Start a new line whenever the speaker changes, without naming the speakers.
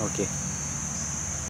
okay